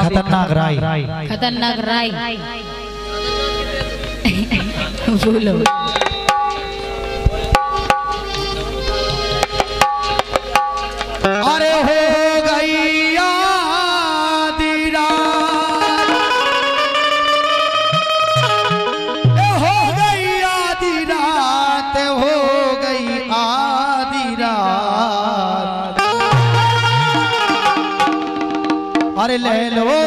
खतरनाक राय। खतरनाक राय। बोलो। अरे हो! लो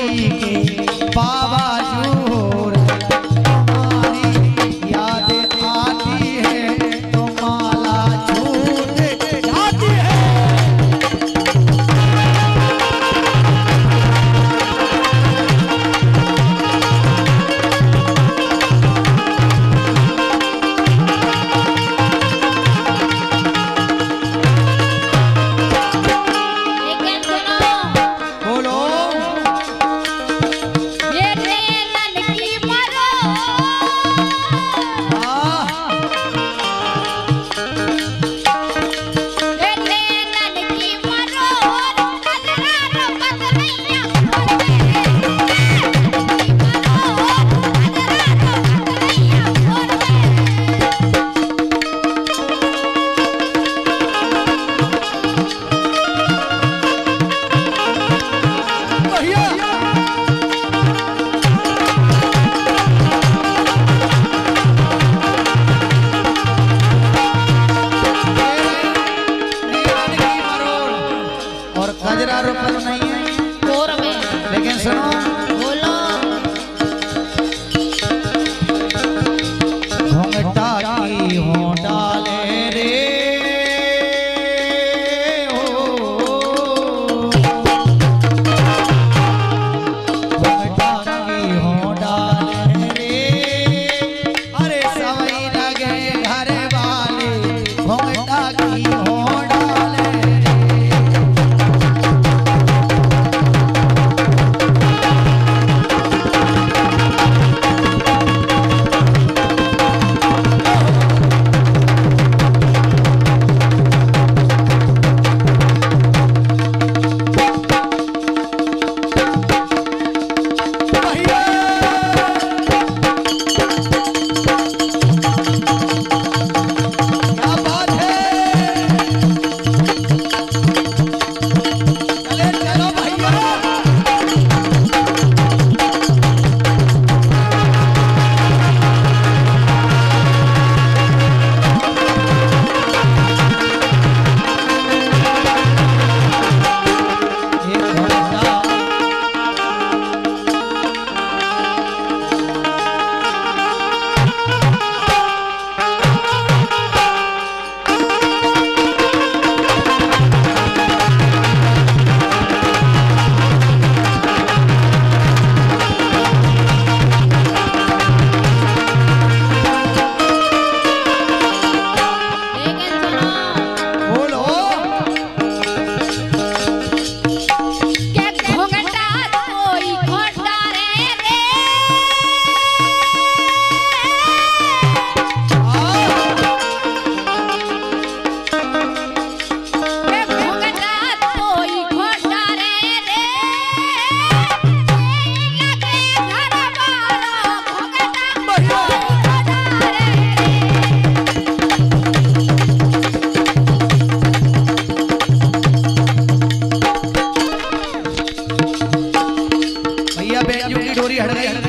की बाबा அடரை